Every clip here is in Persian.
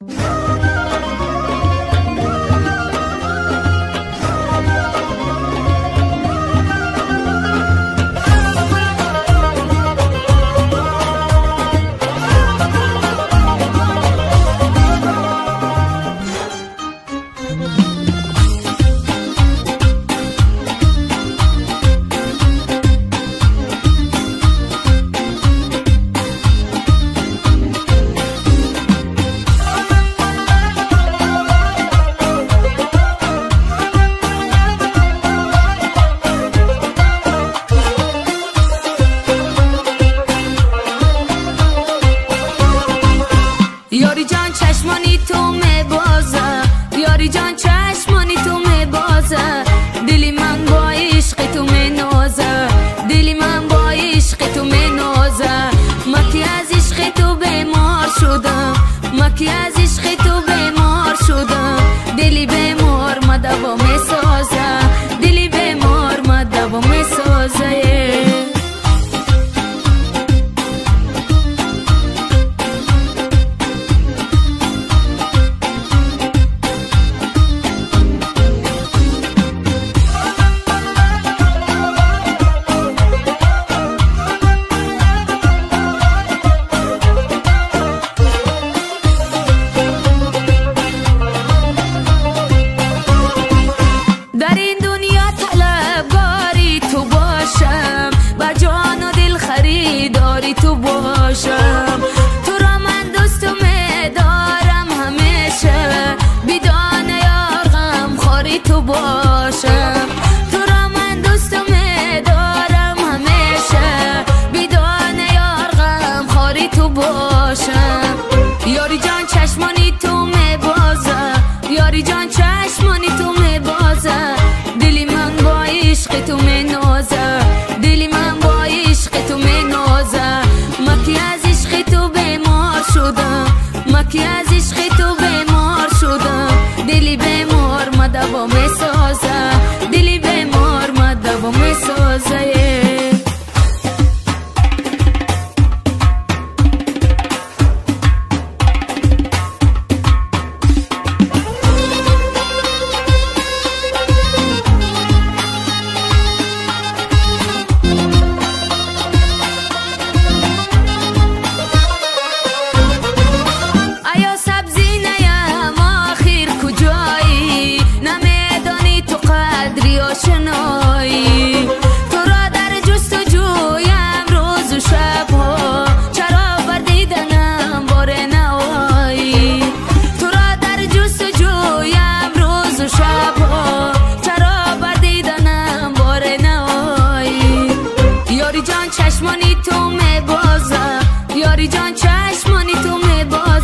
No! باشم. یاری جان چشمانی تو مبازم یاری جان چشمانی تو مبازم دلی من با عشق تو منازم دلی من با عشق تو منازم مکی از عشق تو بیمار شدم. مکی از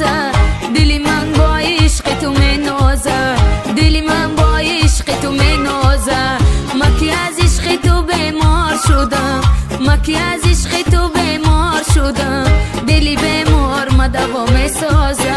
نازه دلی من با عشق تو می نازه دلی من با عشق تو می نازه مکی از عشق تو بیمار شدم. مکی از عشق تو بیمار شدم. دلی بیمار ما دوا می سازه.